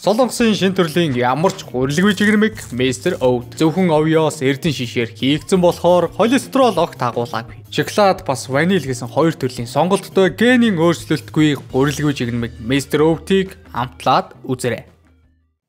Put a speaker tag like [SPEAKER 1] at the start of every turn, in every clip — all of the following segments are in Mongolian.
[SPEAKER 1] Солонгосын шин төрлийн ямар ч гурилгүй жигэрмэг Mr. Oat зөвхөн овёос эрдэн шишээр хийгдсэн болохоор холестерол огт агуулаагүй. Шоколад бас ваниль гэсэн хоёр төрлийн сонголттой генийн өөрчлөлтгүй гурилгүй жигэрмэг Mr. Oat-ыг амтлаад үзээрэй.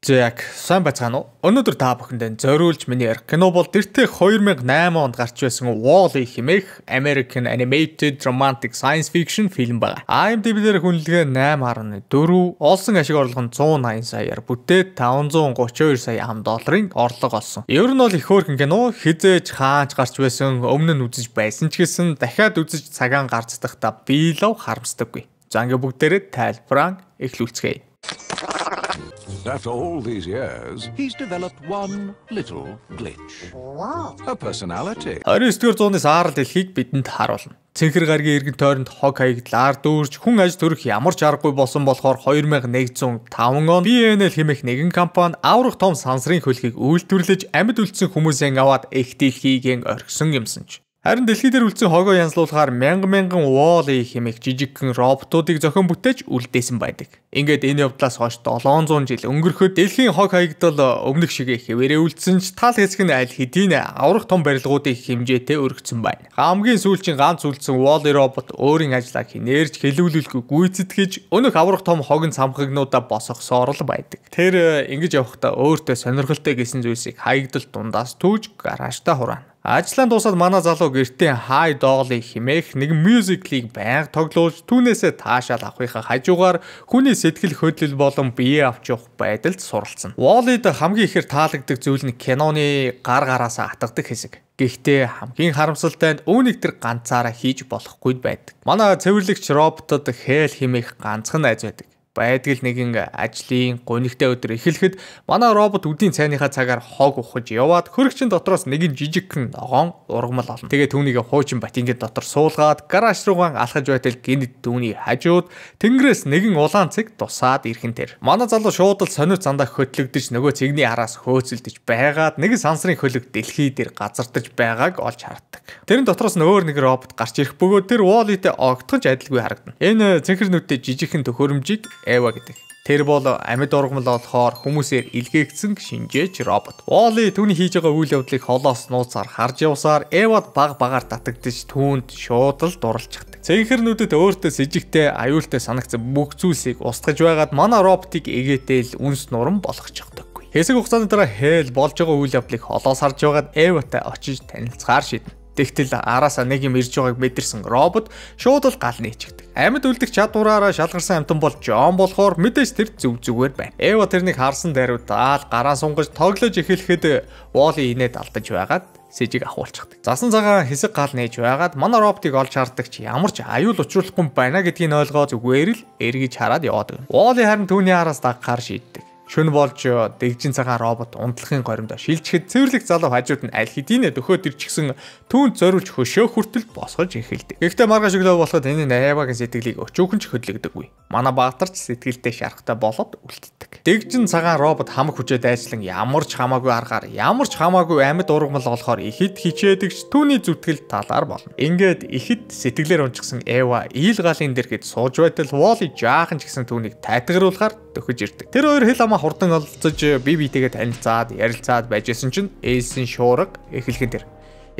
[SPEAKER 1] За яг сайн байцгаана уу? Өнөөдөр та бүхэнд зориулж миний ярих кино бол дэртээ 2008 онд гарч байсан Wall-E хэмээх American Animated Romantic Science Fiction фильм байна. IMDb-дээр хүнлэгээ 8.4, олсон ашиг орлого нь 180 саяар бүтээд 532 сая ам долларын орлого олсон. Ер нь бол их хөөрхөн кино хизээж хаанч гарч байсан, өмнө нь үзэж байсан ч гэсэн дахиад үзэж цагаан гарцдахдаа би лав харамсдаггүй. За ингээ бүгдээрээ тайлбараа эхлүүлцгээе.
[SPEAKER 2] After all these years, he's developed one little glitch. A personality.
[SPEAKER 1] 29-р зуунаас аарл дэлхийг бидэнд харуулна. Цэнхэр гаргийн эргэн тойронд хог хаягдлаар дүүрч хүн аж төрөх ямар ч аргагүй болсон болохоор 2105 он BNL хэмээх нэгэн компани аврах том сансрын хөлгийг үйлдвэрлэж амьд үлдсэн хүмүүсийн аваад их дэлхийг орхисон юмсан ч. Харин дэлхий дээр үлдсэн хогоо янзлуулахаар мянган мянган Wall-E хэмээх жижигхэн роботуудыг зохион бүтээж үлдээсэн байдаг. Ингээд энэ явдлаас хойш 700 жил өнгөрөхөд дэлхийн хог хаягдал өмнөх шиг хэвээрээ үлдсэн ч тал хэсэг нь аль хэдийн аврах том барилгуудын хэмжээтэй өргөцсөн байна. Хамгийн сүүлчийн ганц үлдсэн Wall-E робот өөрийн ажлаа хинээрч хэлүүлүүлэхгүй гүйцэтгэж өнөх аврах том хогн самхагнуудаа босгосоор л байдаг. Тэр ингэж явахдаа өөртөө сонирхолтой гэсэн зүйлсийг хаягдал дундаас түүж гараажтаа хураана. Ажлаа дуусаад манай залуу гэртээ хай доолыг химээх нэг мюзиклийг байнга тоглуулж түүнээсээ таашаал авахынхаа хажуугаар хүний сэтгэл хөдлөл болон бие авч явах байдалд суралцсан. Wall-ид хамгийн ихээр таалагддаг зүйл нь киноны гар гараасаа атгадаг хэсэг. Гэхдээ хамгийн харамсалтай нь үүнийг тэр ганцаараа хийж болохгүй байдаг. Манай цэвэрлэгч роботод хээл химээх ганцхан айз байдаг байдгал нэгэн ажлын гонигтай өдөр эхлэхэд манай робот үдийн цайныхаа цагаар хог ухаж яваад хөрөгчийн дотроос нэгэн жижигхэн ногоон ургамал олно. Тэгээ түүнийг хуучин батингийн дотор суулгаад гараж руугаан алхаж байтал гинт түүний хажууд тэнгэрээс нэгэн улаан цэг тусаад ирхэн тэр. Манай залуу шууд л сониур зандаа хөтлөгдөж нөгөө цэгний араас хөөцөлдөж байгаад нэгэн сансрын хөлөг дэлхий дээр газардаж байгааг олж харддаг. Тэрэн дотроос нь өөр нэг робот гарч ирэх бөгөөд тэр Wall-E-тэй огтхож адилгүй харагдана. Энэ цэнхэр нүдтэй жижигхэн төхөөрөмжийг Эва гэдэг. Тэр бол амьд ургамал болохоор хүмүүсээр илгээгдсэн шинжээч робот. Wall-E түүний хийж байгаа үйл явдлыг холоос нууцаар харж явсаар Эвад баг багаар татагдж түүнд шууд л дурлцдаг. Цэнхэрнүүдэд өөртөө с ิจ гтэй аюултай санагцсан бүх зүйлсийг устгаж байгаад манай роботыг эгээтэл үнс нуран болгочихдоггүй. Хэсэг хугацааны дараа Хэл болж байгаа үйл явдлыг холоос харж байгаад Эватай очиж танилцахаар шийднэ. Тэгтэл араасаа нэг юм ирж байгааг мэдэрсэн робот шууд л гал нээчихдэг. Амьд үлдэх чадвараараа шалгарсан амтан бол Жон болохоор мэдээж тэр зүг зүгээр байна. Эва тэрнийг харсан даруйдаал гараа сунгаж тоглож эхлэхэд Воли инээд алдаж байгаад сэжиг ахуулчихдаг. Засан цагаан хэсэг гал нээж байгаад манай роботыг олж харддаг чи ямар ч аюул учруулахгүй байна гэдгийг ойлгоо зүгээр л эргэж хараад яваад. Воли харин түүний араас дагахаар шийддэг шөнө болж дэгжин цагаан робот унтлахын горимдоо шилжихэд цэвэрлэг залуу хажууд нь аль хэдийнэ дөхөөд ирчихсэн түүнд зориулж хөшөө хүртэл босгож эхэлдэг. Гэхдээ маргааш өглөө болоход энэ Наявагийн сэтгэлийг өчүүхэн ч хөдлөгдөггүй. Манай багтарч сэтгэлдээ шарахтай болоод үлддэг. Дэгжин цагаан робот хамаг хүчээд айслан ямар ч хамаагүй аргаар ямар ч хамаагүй амьд ургамал олохоор ихэд хичээдэгч түүний зүтгэл талаар болно. Ингээд ихэд сэтгэлээр унжсан Эва ийл галын дэргэд сууж байтал Воли жаахан ч гэсэн түүнийг тайтгаруулахаар дөхөж ирдэг. Тэр хоёр хэл амаа хурдан олцож бие биетэйгээ танилцаад ярилцаад байжсэн чинь ээсэн шуурга эхлэхэн тэр.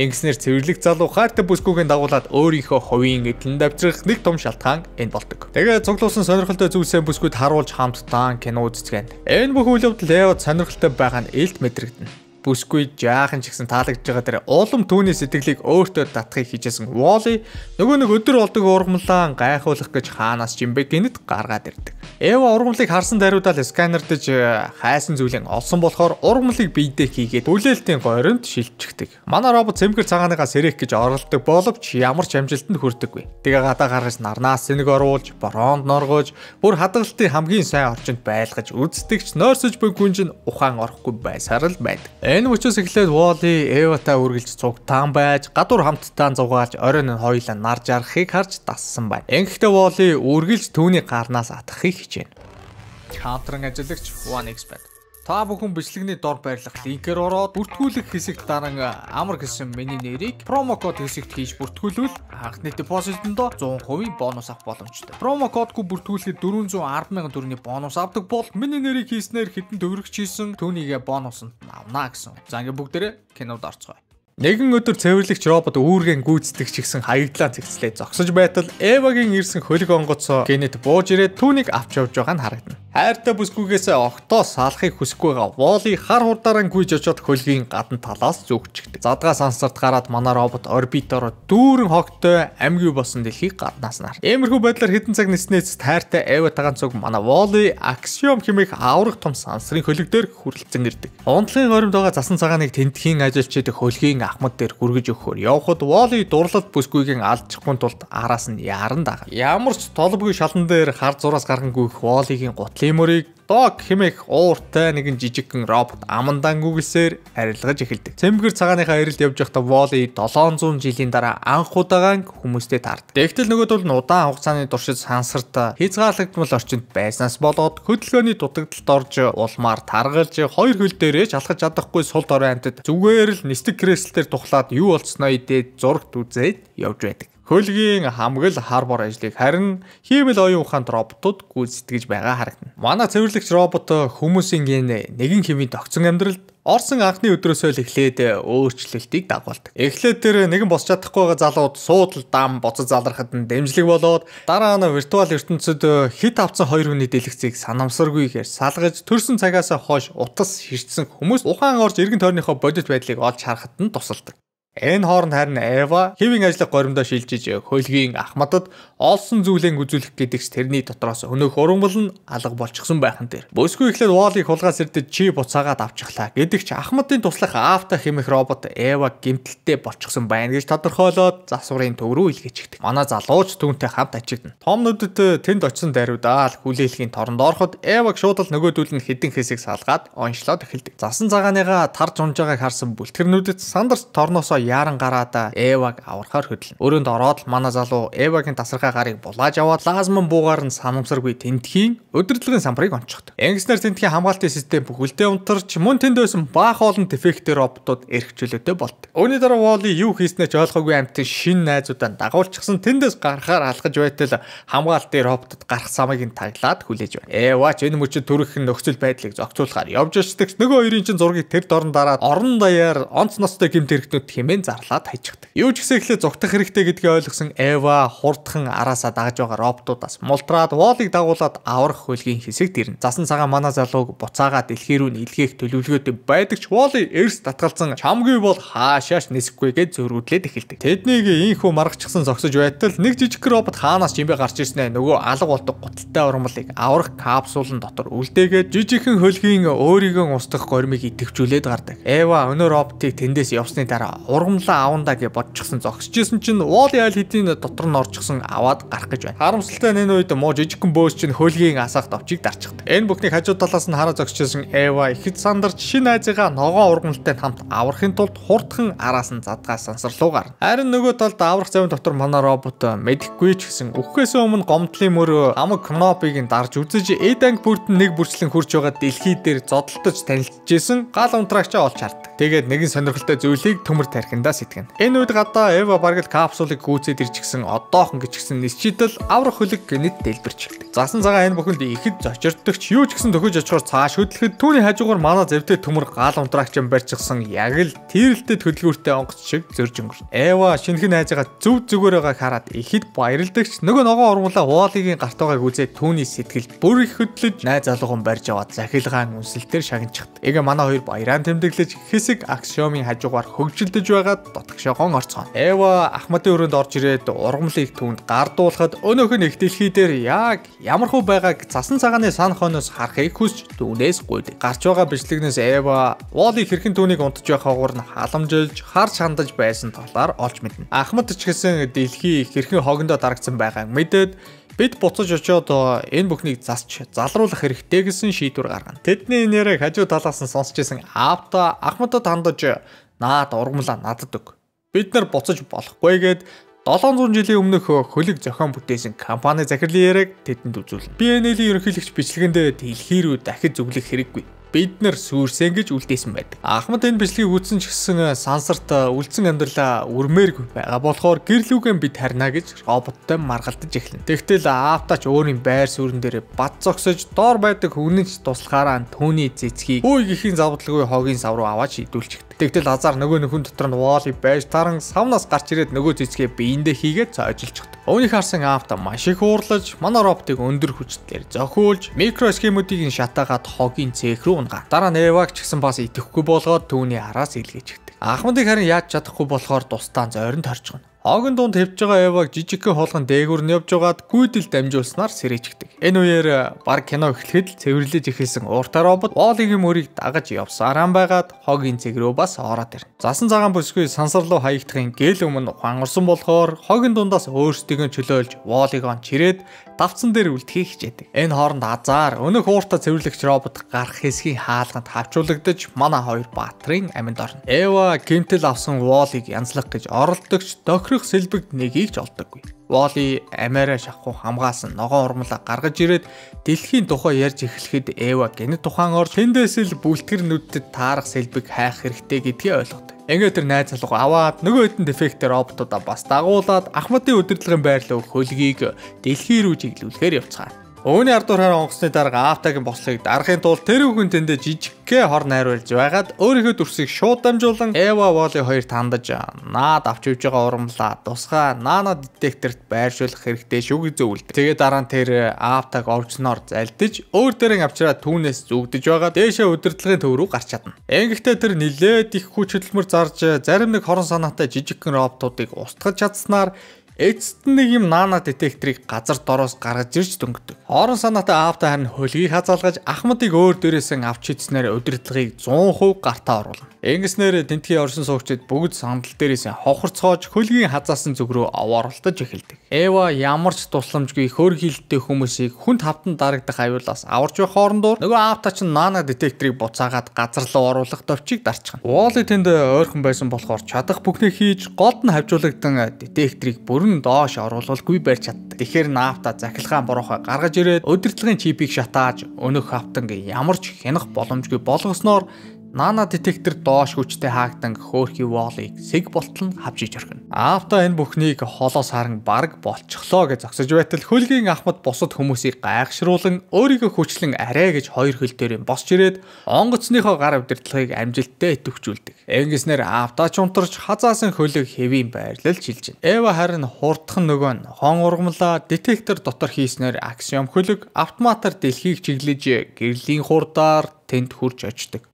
[SPEAKER 1] Ингэснээр цэвэрлэг залуу хайртай бүсгүйгийн дагуулад өөрийнхөө хувийн эдлэн давчрах нэг том шалтгаан энэ болдог. Тэгээ цуглуулсан сонирхолтой зүйлсээ бүсгүйд харуулж хамтдаа кино үзцгэн. Энэ бүх үйл явдал яваад сонирхолтой байгаа нь ээлт мэдрэгдэнэ бүсгүй жаахан ч гэсэн таалагдж байгаа дээр улам түүний сэтгэлийг өөртөө татахыг хичээсэн Wally нөгөө нэг өдөр болдог ургамлаа гайхуулах гэж хаанаас ч юм бэ гинэд гаргаад ирдэг. Эва ургамлыг харсан даруйдаал сканердэж э, хайсан зүйлэн олсон болохоор ургамлыг биедээ хийгээд бүлээлтийн гойронд шилжчихдэг. Манай робот цэмгэр цагааныгаа сэрэх гэж оролдог боловч ямар ч амжилтанд хүрдэггүй. Тэгээ гадаа гаргаж нарнаас сэнэг оруулж, бороонд норгож, бүр хадгалтын хамгийн сайн орчинд байлгаж үздэгч нойрсож буй гүнж нь ухаан орохгүй байсаар л байдаг. Энэ мөчөөс эхлээд Wally Эвата үргэлж цугтаан байж гадуур хамтдаа зугаалж оройн нь хоёулаа нар жарахыг харж дассан байна. Ингэхдээ Wally үргэлж түүний гарнаас атахыг хичээнэ. Counter-ын ажиллагч 1x bet. Та бүхэн бичлэгний дор байрлах линкээр ороод бүртгүүлэх хэсэгт дараа амар гэсэн миний нэрийг промо код хэсэгт хийж бүртгүүлвэл анхны депозитондоо 100% бонус авах боломжтой. Промо кодгүй бүртгүүлэхэд 410 мянган төгрөгийн бонус авдаг бол миний нэрийг хийснээр хэдэн төгрөгч хийсэн түүнийгээ бонусанд авна гэсэн. За ингээ бүгдээрээ кинод орцгоё. Нэгэн өдөр цэвэрлэгч робот үүргэн гүйцэтгэж гисэн хаягдлаа зэгцлээ зогсож байтал Эвагийн ирсэн хөлөг онгоцоо Кенет бууж ирээд түүнийг авч явж байгаа нь харагдана. Хайртай бүсгүйгээсээ огтоо салахыг хүсэхгүй байгаа Воли хар хурдаараа гүйж очоод хөлгийн гадна талаас зүгчдэг. Задгаа сансарт гараад манай робот орбитоор дүүрэн хогтой амьгүй болсон дэлхийг гаднаас нар. Иймэрхүү байдлаар хэдэн цаг ниснээс хайртай Эватагаан цуг манай Воли аксиом хэмээх аврах том сансрын хөлөг дээр хүрэлцэн ирдэг. Унтлагын оримд байгаа засан цагааныг тентхийн ажилчид хөлгийн ахмад дээр хүргэж өгөхөөр явхад Воли дурлалт бүсгүйгийн алдчихгүй тулд араас нь яран дагаа. Ямар ч толбгүй шалан дээр хар зураас гарган гүйх Волигийн гут Лемурыг Дог хэмээх ууртай нэгэн жижигхэн робот амандан гүгэлсээр арилгаж эхэлдэг. Цэмгэр цагааныхаа эрэлд явж байхдаа Воли 700 жилийн дараа анх удагаан хүмүүстэй таард. Тэгтэл нөгөөдөл нь удаан хугацааны туршид сансарт хязгаарлагдмал орчинд байснаас болоод хөдөлгөөний дутагдалд орж улмаар таргалж хоёр хөл дээрээ шалхаж чадахгүй сул дорой амтд зүгээр л нисдэг креслээр тухлаад юу болцсноо идээд зурагт үзээд явж байдаг. Хөлгийн хамгал харбор ажлыг харин хиймэл оюун ухаанд роботууд гүйцэтгэж байгаа харагдана. Манай цэвэрлэгч робот хүмүүсийн ген нэгэн хэвийн тогтсон амьдралд Орсон анхны өдрөөсөө л эхлээд өөрчлөлтийг дагуулдаг. Эхлээд тэр нэгэн босч чадахгүй байгаа залууд суудл дам боцод залрахад нь дэмжлэг болоод дараа нь виртуал ертөнцид хит авцсан хоёр хүний дэлгэцийг санамсаргүйгээр салгаж төрсэн цагаас хойш утас ширтсэн хүмүүс ухаан орж эргэн тойрныхоо бодит байдлыг олж харахад нь тусалдаг. Энэ хооронд харин Эва хэвийн ажлыг горимдоо шилжиж хөлгийн ахмадад олсон зүйлэн үзүүлэх гэдэгс тэрний дотроос өнөөх урангал нь алга болчихсон байхан дээр. Бөсгүй ихлээр Волыг хулгаас ирдэж чи буцаагаад авчихлаа. Гэдэг ч ахмадын туслах Авта хэмэх робот Эва гимтэлтэй болчихсон байна гэж тодорхойлоод засварын төв рүү илгээчихдэг. Манай залууч түүнтэй хамт ажигдана. Том нүдэд тэнд очисон даруйдаал хүлээлгийн торонд ороход Эваг шууд л нөгөөдүүл нь хідэн хэсэг салгаад онцлоод эхэлдэг. Засан цагааныгаа тарж унж байгааг харсан бүлтгэрнүүдэд сандарч торноосоо яаран гараад Эваг аврахаар хөдлөн. Өрөөнд ороод манай залуу Эвагийн тасархай гарыг булааж аваад лазман буугаар нь санамсаргүй тентхийн өдөрлөгийн самбарыг онцгод. Энгснэр тентхийн хамгаалтын систем бүхэлдээ унтарч мөн тэнд байсан баах олон дефектер роботууд эрхчлөөтэй болд. Үүний дараа Воли юу хийснээ ч ойлгоогүй амтын шин найзуудаа дагуулчихсан тэндээс гарахаар алхаж байтал хамгаалтын роботод гарах самыг нь таглаад хүлээж байна. Эвач энэ мөчөд төрөх нөхцөл байдлыг зохицуулахаар явж очдаг. Нөгөө хоёрын чинь зургийг тэр дорн дараад орон даяар онц ностой гэмт хэрэгтнүүд хэмээн хэмээн зарлаад хайчихдаг. Юу ч гэсэн эхлээ зүгтах хэрэгтэй гэдгийг ойлгосон Эва хурдхан араасаа дагаж байгаа роботуудаас мултраад Волыг дагуулад аврах хөлгийн хэсэгт ирнэ. Засан цагаан манай залууг буцаагаа дэлхий рүү илгээх төлөвлөгөөтэй байдаг ч Воли эрс татгалзан чамгүй бол хаашааш нисэхгүй гэж зөрүүдлээд эхэлдэг. Тэднийг ийхүү маргачихсан зогсож байтал нэг жижиг робот хаанаас чимбэ гарч ирснэ нөгөө алга болдог гуталтай урмлыг аврах капсулын дотор үлдээгээд жижигхэн хөлгийн өөрийгөө устгах гормыг идэвхжүүлээд гардаг. Эва өнөө роботыг тэндээс явсны дараа ургамлаа авандаа гэж бодчихсон зогсчихсэн чинь Wall айл хэдийн дотор нь орчихсон аваад гарах гэж байна. Харамсалтай нь энэ үед муу жижигхэн бөөс чинь хөлгийн асаах товчийг дарчихдаг. Энэ бүхнийг хажуу талаас нь хараа зогсчихсон Эва ихэд сандарч шин айзыгаа ногоон ургамлтай хамт аврахын тулд хурдхан араас нь задгаа сансарлуу гарна. Харин нөгөө талд аврах завын дотор манай робот мэдхгүй ч гэсэн өгөхөөс өмнө гомдлын мөрөө амаг кнопыг нь дарж үзэж Эданг бүртэн нэг бүрчлэн хурж байгаа дэлхий дээр зодтолтож танилцжсэн гал унтраагчаа олж хардаг. Тэгээд нэгэн сонирхолтой зүйлийг төмөр тархиндаа сэтгэн. Энэ үед гадаа Эва бараг л капсулыг гүйцээд ирчихсэн одоохон гिचгсэн нисчидэл аврах хөлөг гинэт дэлбэрч. Засан цагаан энэ бүхэнд ихэд зочирдогч юу ч гэсэн төхөж очихоор цааш хөдлөхөд түүний хажуугаар мана зэвдээ төмөр гал унтраагч юм барьчихсан яг л тэрэлтэй төлгөөртэй онгоц шиг зөрж өнгөрнө. Эва шинхэн найзгаа зөв зүгээр байгааг хараад ихэд баярлдагч нөгөө ногоон урмлаа Волигийн гарт байгааг үзээд түүний сэтгэл бүр их хөдлөж найз залуухан барьж аваад захилгаан үнсэлтээр шагнчихд. Эгэ манай хоёр баяран тэмдэглэж хэс хэсэг аксиомын хажуугаар хөгжилдөж байгаад дотгошоогоон орцгоо. Эва Ахмадын өрөөнд орж ирээд ургамлыг түүнд гардуулахад өнөөх нь их дэлхий дээр яг ямархуу байгааг цасан цагааны сан хойноос харахыг хүсч түүнээс гуйд. Гарч байгаа бичлэгнээс Эва Воли хэрхэн түүнийг унтж байхаагаар нь халамжилж харж хандаж байсан талаар олж мэднэ. Ахмад ч гэсэн дэлхий хэрхэн хогондоо дарагдсан байгааг мэдээд бид буцаж очиод энэ бүхнийг засч залруулах хэрэгтэй гэсэн шийдвэр гаргана. Тэдний нэрийг хажуу талаас нь сонсч исэн Авто Ахмадад хандаж наад ургамлаа надад өг. Бид нар буцаж болохгүй гэд 700 жилийн өмнөх хөлөг зохион бүтээсэн компани захирлын яриаг тэдэнд үзүүлнэ. BNL-ийн ерөнхийлөгч бичлэгэндээ дэлхий рүү дахиж зөвлөх хэрэггүй. Бид нар сүрсэн гэж үлдээсэн байдаг. Ахмад энэ бичлэгийг үзсэн ч гэсэн сансарт үлдсэн амьдралаа үрмээргүй байгаа болохоор гэрлүүгэн бид харна гэж роботтой маргалдаж эхлэнэ. Тэгтэл аавтаач өөрийн байр суурин дээр бад зогсож доор байдаг хүнэнч туслахаараа түүний цэцгийг үй гэхийн завдлгүй хогийн сав руу аваад шийдүүлчихдэг. Тэгтэл Азар нөгөө нөхөн дотор нь Воли байж таран савнаас гарч ирээд нөгөө цэцгээ биендээ хийгээд цоожилчихд. Өвнийг харсан аавта маш их уурлаж, манай роботыг өндөр хүчээр зохиулж, микро схемүүдийг нь шатаагаад хогийн цээх рүү унгаа. Дараа нь Эваг ч гэсэн бас идэхгүй болгоод түүний араас илгээчихдэг. Ахмадыг харин яаж чадахгүй болохоор тусдаа зойронд харчихна. Хогийн дунд хэвж байгаа Эваг жижигхэн хулган дээгүүр нь явж байгаад гүйдэл дамжуулснаар сэрээждэг. Энэ үеэр баг кино эхлэхэд л цэвэрлэж эхэлсэн ууртаа робот Волигийн мөрийг дагаж явсараа байгаад хогийн цэг рүү бас ороод ирнэ. Засан цагаан бүсгүй сансар руу хаягдахын гэл өмнө ухаангорсон болохоор хогийн дундаас өөрсдийгөө чөлөөлж Волигон чирээд давцсан дээр үлдэхийг хичээдэг. Энэ хооронд азар өнөх ууртаа цэвэрлэгч робот гарах хэсгийн хаалганд хавчуулагдаж манай хоёр баатрын аминд орно. Эва гимтэл авсан Волиг янзлах гэж оролдогч тохирох сэлбэг нэгийг ч олдоггүй. Воли амиараа шахуу хамгаалсан ногоон урмлаа гаргаж ирээд дэлхийн тухай ярьж эхлэхэд Эва гэнэ тухайн орж тэндээс л бүлтгэр нүдтэд таарах сэлбэг хайх хэрэгтэй гэдгийг ойлгодог. Ингээд тэр найз залуу аваад нөгөө хэдэн дефектер роботуудаа бас дагуулад Ахмадын удирдлагын байрлал хөлгийг дэлхий рүү чиглүүлэхээр явцгаана. Өвний ардуур хараа онгоцны дарга Аавтагийн бослыг дарахын тулд тэр хүн тэндээ жижигхэн хор найруулж байгаад өөрийнхөө дүрсийг шууд дамжуулан Эва Воли хоёр тандаж наад авч явж байгаа урамлаа тусгай наано детекторт байршуулах хэрэгтэй шүү гэж зөвлөд. Тэгээд дараа нь тэр Аавтаг оржноор залдиж өөр дээрэн авчираа түүнээс зүгдэж байгаа дээшээ удирдлагын төв рүү гарч чадна. Ингэхдээ тэр нилээд их хүч хөдөлмөр зарж зарим нэг хорон санаатай жижигхэн роботуудыг устгаж чадсанаар Эцэст нэг юм наана детекторыг газар дороос гаргаж ирж дөнгөдөг. Орон санаатай аавтай харин хөлгийг хазаалгаж Ахмадыг өөр дээрээсэн авч хийснээр удирдлагыг 100% гартаа оруулна. Ингэснээр тентгийн орсон суугчид бүгд сандал дээрээс хохорцоож хөлгийн хазаасан зүг рүү овооролтож эхэлдэг. Эва ямар ч тусламжгүй хөр хилдтэй хүмүүсийг хүнд хавтан дарагдах аюулаас аварч байх хоорондоо нөгөө аавтаа ч наана детекторыг буцаагаад газар руу оруулах товчийг дарчхан. Уолли тэнд ойрхон байсан болохоор чадах бүхнээ хийж голд нь хавжуулагдан детекторыг бүрэн доош оруулалгүй барьж чаддаг. Тэгэхээр наавта захилгаан буруухай гаргаж ирээд удирдлагын чипийг шатааж өнөх хавтанг ямар ч хянах боломжгүй болгосноор Нана детектор доош хүчтэй хаагдан хөөхий волыг сэг болтол нь хавж иж орхино. Аавта энэ бүхнийг холоос харан баг болчихлоо гэж зогсож байтал хөлгийн ахмад бусад хүмүүсийг гайхшруулан өөрийгөө хүчлэн арай гэж хоёр хөл дээр босч ирээд онгоцныхоо гар удирдлагыг амжилттай идэвхжүүлдэг. Ингэснээр аавта ч унтарч хазаасан хөлөг хэвийн байрлал байна. Эва харин хурдхан нөгөө нь хон ургамлаа детектор дотор хийснээр аксиом хөлөг автоматар дэлхийг чиглэж гэрлийн хурдаар тэнд хурж очдог.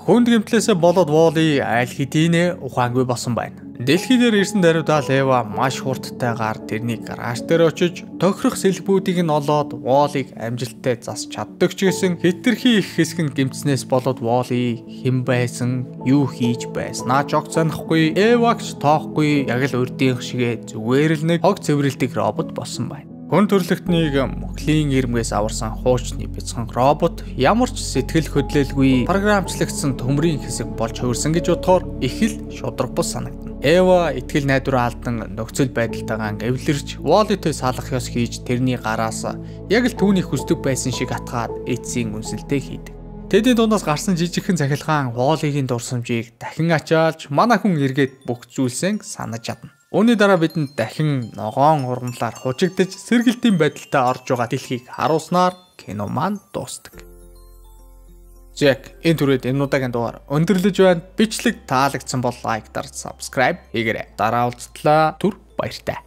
[SPEAKER 1] Хүнд гэмтлээсээ болоод Воли айл хэдийнэ ухаангүй болсон байна. Дэлхий дээр ирсэн даруйдаа Лева маш хурдтайгаар тэрний гараж дээр очиж тохирох сэлбүүдийг нь олоод Волыг амжилттай засч чаддаг ч гэсэн хитрхи их хэсэг нь гэмтснээс болоод Воли хэн байсан, юу хийж байснаа жог санахгүй, Эвагч тоохгүй яг л урдийнх шигэ зүгээр л нэг хог цэвэрлдэг робот болсон байна. Хүн төрлөختнийг мөхлийн ирмгээс аварсан хуучны бяцхан робот ямар ч сэтгэл хөдлөлгүй програмчлагдсан төмрийн хэсэг болж хувирсан гэж бодохоор их л шудраг бус санагдана. Эва итгэл найдвараа алдан нөхцөл байдалтайгаа эвлэрч Волитой салах ёс хийж тэрний гараас яг л түүний хүсдэг байсан шиг атгаад эцсийн үнсэлтэй хийдэг. Тэдний дундаас гарсан жижигхэн цахилгаан Волигийн дурсамжийг дахин ачаалж манай хүн эргээд бүх зүйлсээ санаж чадна. Үүний дараа бидэнд дахин ногоон ургамлаар хужигдж сэргэлтийн байдалтай орж байгаа дэлхийг харуулснаар кино маань дуустдаг. Зэг энэ түрээд энэ удаагийн дугаар өндөрлөж байна. Бичлэг таалагдсан бол лайк дар subscribe хийгээрэй. Дараа уулзтлаа. Түр баяртай.